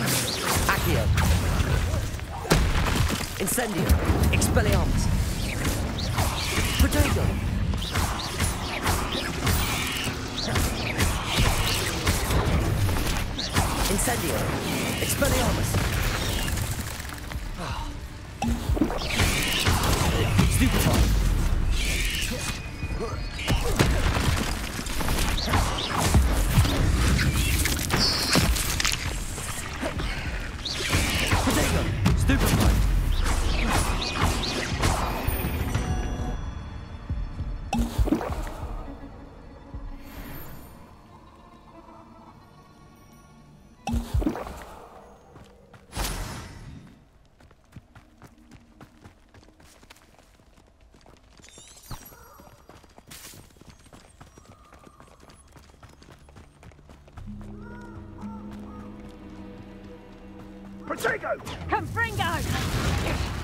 Accio. Incendio. Expelliarmus. Protego. Incendio. Expelliarmus. Ah. Stupefy. Protego! Confringo!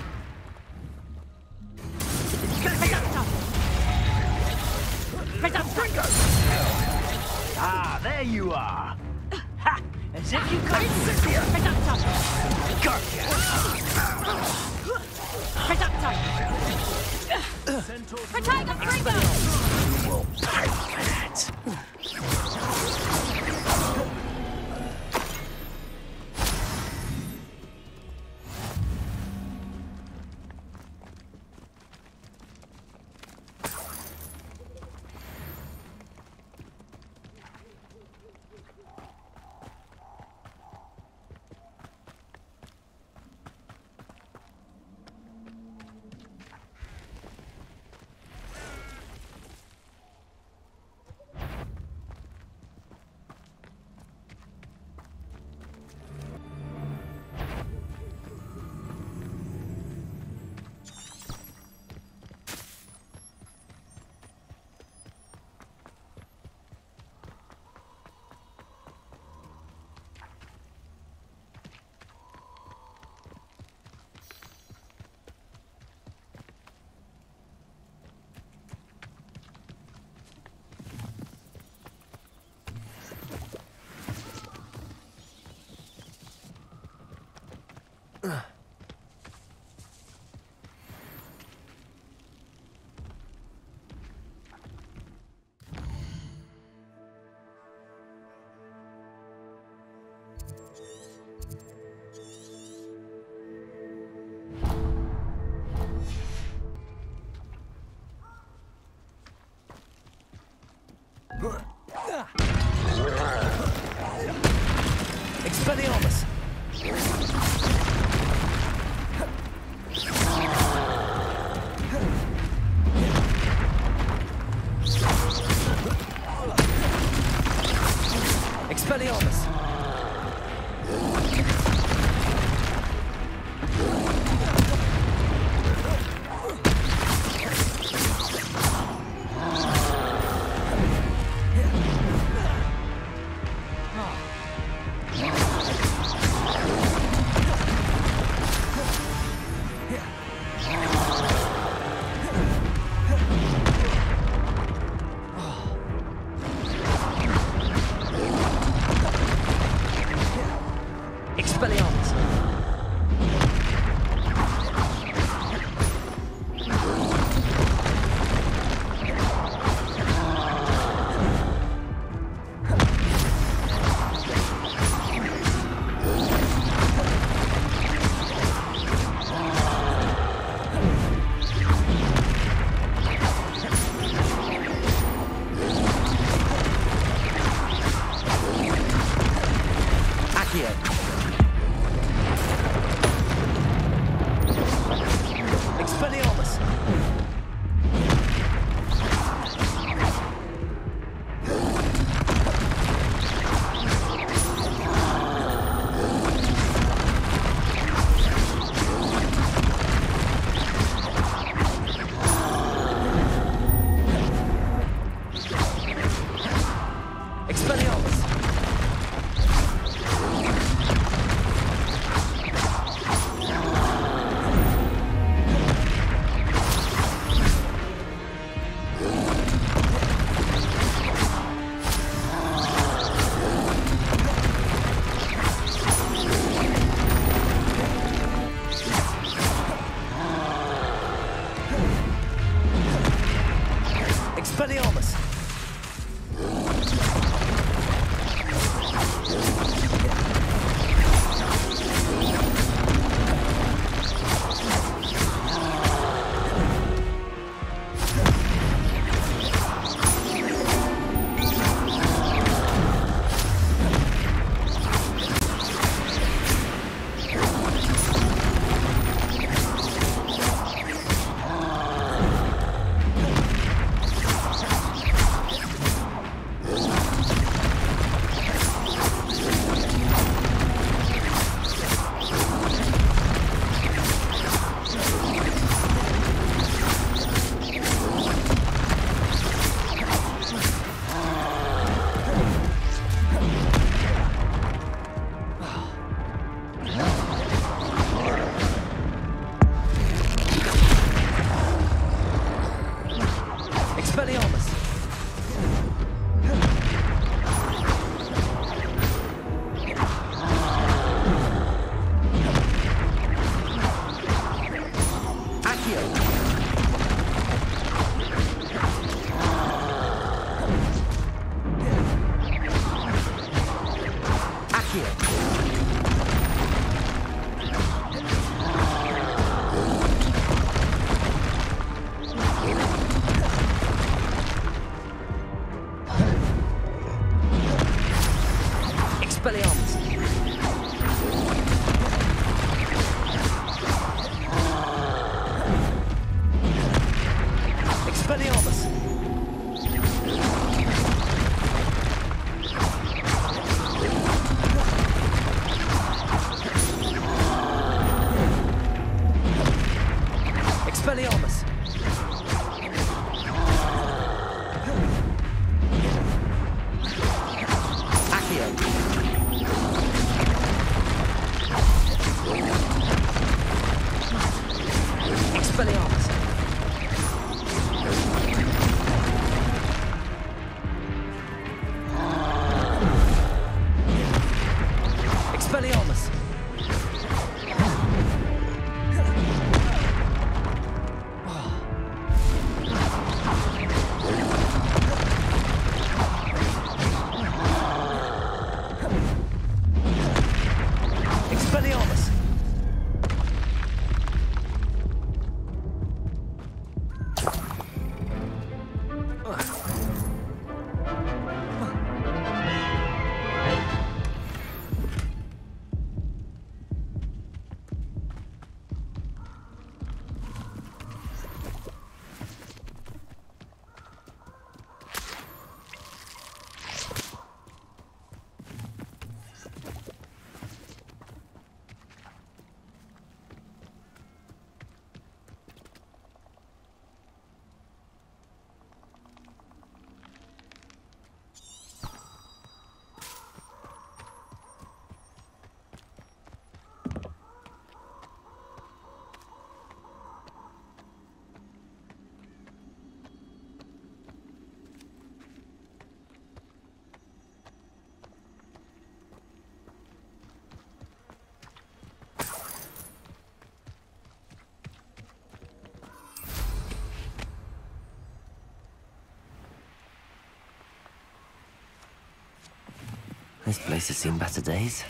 This place has seen better days.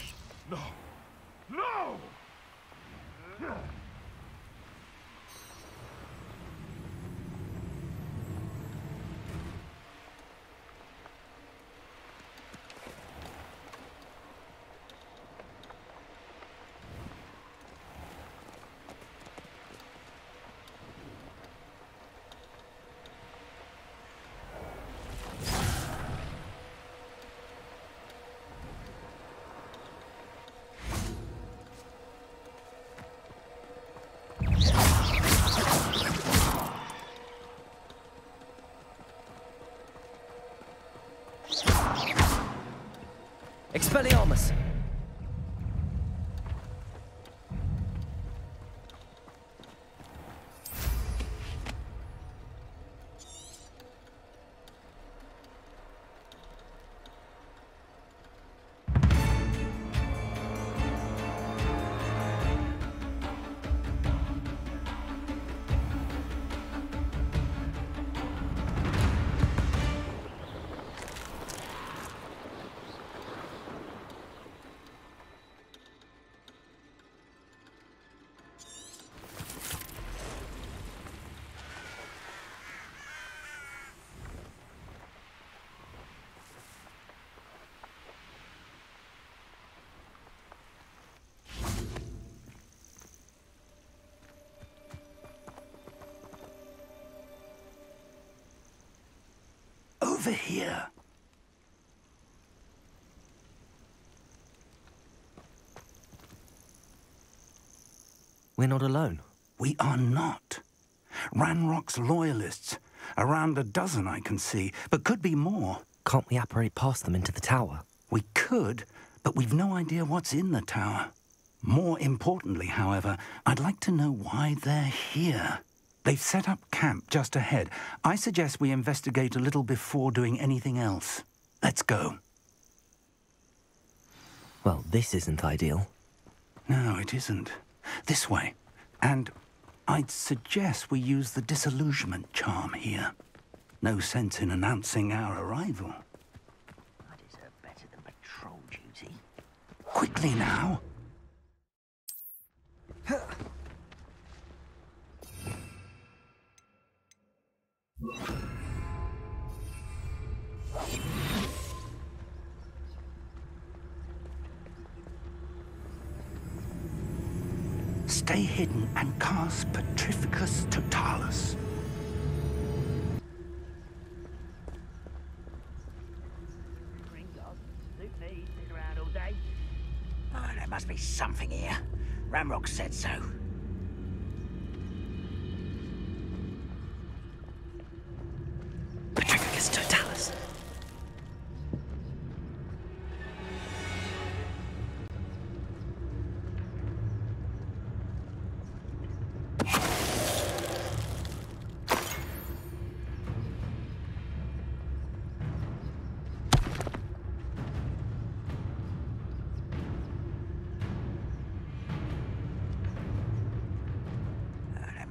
No! Expelliarmus! Over here. We're not alone. We are not. Ranrock's loyalists. Around a dozen I can see, but could be more. Can't we apparate past them into the tower? We could, but we've no idea what's in the tower. More importantly, however, I'd like to know why they're here. They've set up camp just ahead. I suggest we investigate a little before doing anything else. Let's go. Well, this isn't ideal. No, it isn't. This way. And I'd suggest we use the disillusionment charm here. No sense in announcing our arrival. I deserve better than patrol duty. Quickly now. Stay hidden and cast Petrificus. Oh, there must be something here. Ranrock said so.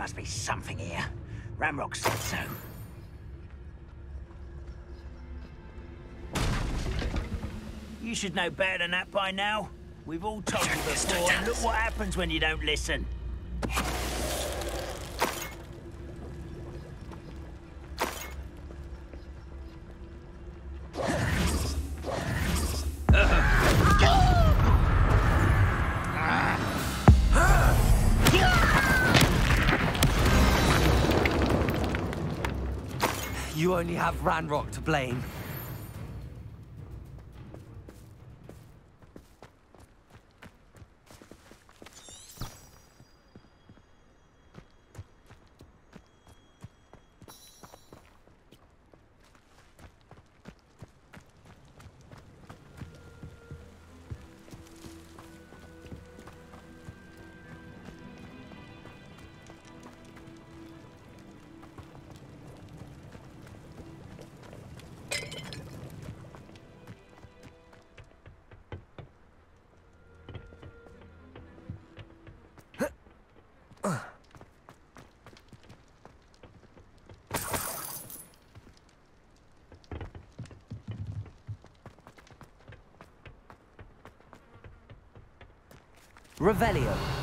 Must be something here. Ranrock said so. You should know better than that by now. We've all told you before, and look what happens when you don't listen. You only have Ranrock to blame. Revelio.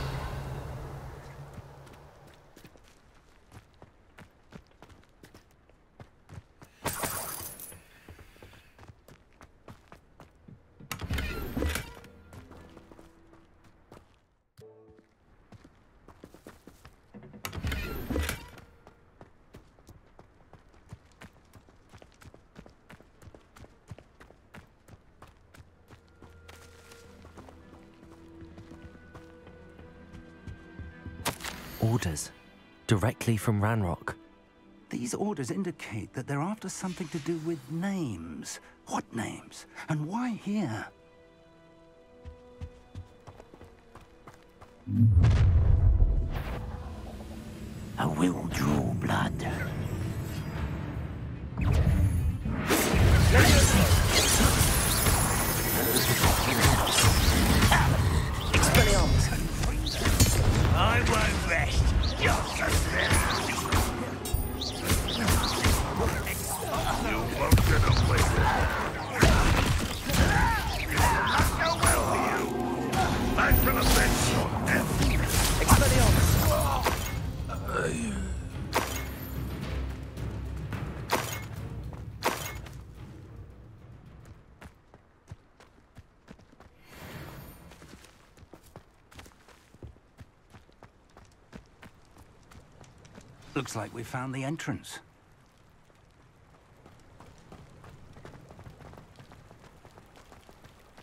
Orders. Directly from Ranrock. These orders indicate that they're after something to do with names. What names? And why here? I will draw Looks like we found the entrance.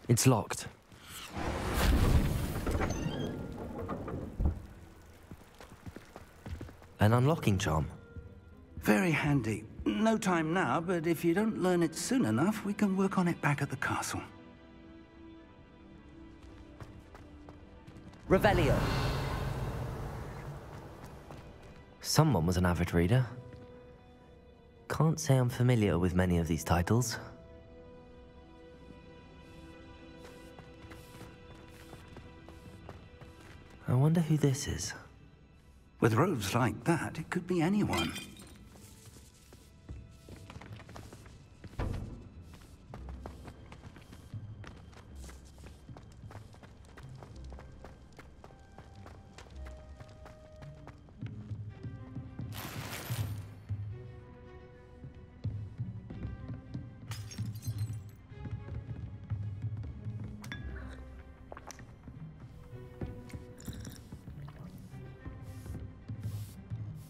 It's locked. An unlocking charm. Very handy. No time now, but if you don't learn it soon enough, we can work on it back at the castle. Revelio. Someone was an avid reader. Can't say I'm familiar with many of these titles. I wonder who this is. With robes like that, it could be anyone.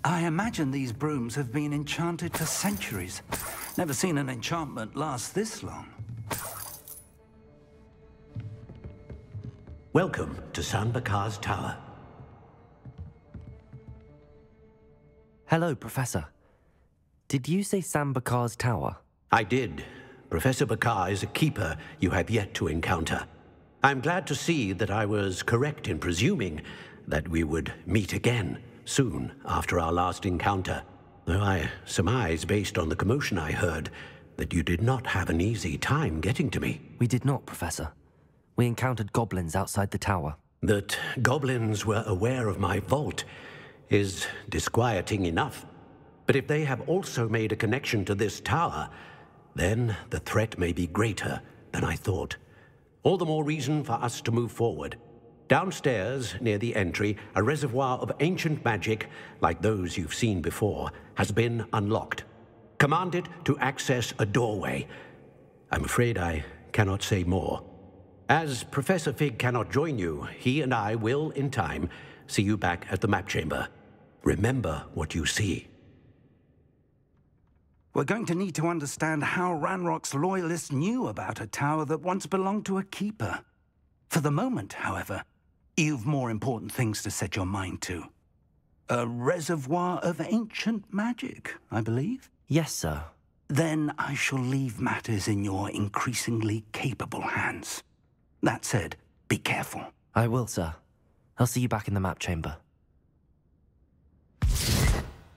I imagine these brooms have been enchanted for centuries. Never seen an enchantment last this long. Welcome to San Bakar's Tower. Hello, Professor. Did you say San Bakar's tower? I did. Professor Bakar is a keeper you have yet to encounter. I'm glad to see that I was correct in presuming that we would meet again soon after our last encounter. Though I surmise, based on the commotion I heard, that you did not have an easy time getting to me. We did not, Professor. We encountered goblins outside the tower. That goblins were aware of my vault is disquieting enough. But if they have also made a connection to this tower, then the threat may be greater than I thought. All the more reason for us to move forward. Downstairs, near the entry, a reservoir of ancient magic, like those you've seen before, has been unlocked. Command it to access a doorway. I'm afraid I cannot say more. As Professor Fig cannot join you, he and I will, in time, see you back at the map chamber. Remember what you see. We're going to need to understand how Ranrock's loyalists knew about a tower that once belonged to a keeper. For the moment, however, you've more important things to set your mind to. A reservoir of ancient magic, I believe? Yes, sir. Then I shall leave matters in your increasingly capable hands. That said, be careful. I will, sir. I'll see you back in the map chamber.